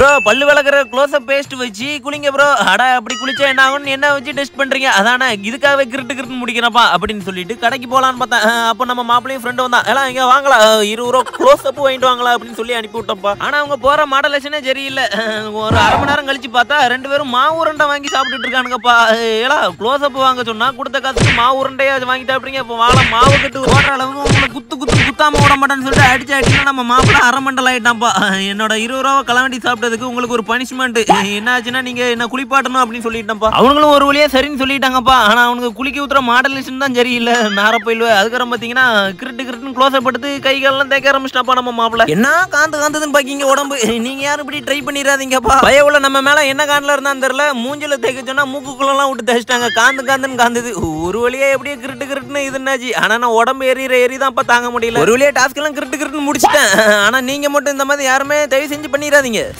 Bro பல்லு விளக்குற close-up paste வச்சு குளிங்க bro அடா அப்படி குளிச்சா என்ன ஆகும்னு என்ன வச்சு டெஸ்ட் பண்றீங்க? அதானே இதுக்காகவே கிரிட்டு கிரிட்டு முடிக்கிறப்பா அப்படின்னு சொல்லிட்டு கடைக்கு போலான்னு பார்த்தேன். அப்போ நம்ம மாப்பிளையும் ஃப்ரெண்டு வந்தான். எல்லாம் இங்க வாங்கலாம் இருபது ரூபா க்ளோஸ்அப் வாங்கிட்டு வாங்கலாம் அப்படின்னு சொல்லி அனுப்பி விட்டோம்ப்பா. ஆனா அவங்க போற மாடலேஷனே சரியில்லை. அஹ், ஒரு அரை மணி நேரம் கழிச்சு பார்த்தா ரெண்டு பேரும் மாவு உருண்டை வாங்கி சாப்பிட்டுட்டு இருக்கானுங்கப்பா. ஏலா க்ளோஸ்அப் வாங்க சொன்னா கொடுத்த காசுக்கு மாவு உருண்டையா வாங்கிட்டா அப்படிங்க இப்போ வாழ மாவு கட்டு ஓடுற அளவுக்கு சுத்தாம விட மாட்டேன்னு சொல்லிட்டு அடிச்சு அடிச்சு நம்ம மாப்பிள்ள அரை மண்டல் ஆயிட்டான்ப்பா. என்னோட இருபது ரூபா கலவண்டி சாப்பிட்டதுக்கு உங்களுக்கு ஒரு பனிஷ்மெண்ட் என்ன ஆச்சுன்னா நீங்க என்ன குளிப்பாட்டணும் அப்படின்னு சொல்லிட்டேன்ப்பா. அவங்களும் ஒரு வழியா சரின்னு சொல்லிட்டாங்கப்பா. ஆனா அவனுக்கு குளிக்க ஊத்துற மாடலேஷன் தான் சரியில்லை. நார போயிடுவேன். அதுக்கப்புறம் பாத்தீங்கன்னா கிரிட்டு கிரிட்டுன்னு க்ளோஸ் படுத்து கை காலெல்லாம் தேக்க ஆரம்பிச்சிட்டாப்பா நம்ம மாப்பிள்ள. என்ன காந்து காந்ததுன்னு பாக்கீங்க உடம்பு? நீங்க யாரும் இப்படி ட்ரை பண்ணிடாதீங்கப்பா பயவுல நம்ம மேல என்ன காண்டில் இருந்தான்னு தெரியல. மூஞ்சில தேய்க்க சொன்னா மூக்குக்குள்ளலாம் விட்டு தேய்ச்சிட்டாங்க. காந்து காந்துன்னு காந்தது. ஒரு வழியா எப்படியே கிரிட்டு கிரிட்டுன்னு இதுன்னாச்சு. ஆனா நான் உடம்பு எரியற எரி தான் தாங்க முடியல. ஒரு வழியா டாஸ்க் எல்லாம் கிரிட்டு கிரிட்டுன்னு முடிச்சிட்டேன். ஆனா நீங்க மட்டும் இந்த மாதிரி யாருமே தயவு செஞ்சு பண்ணிடாதீங்க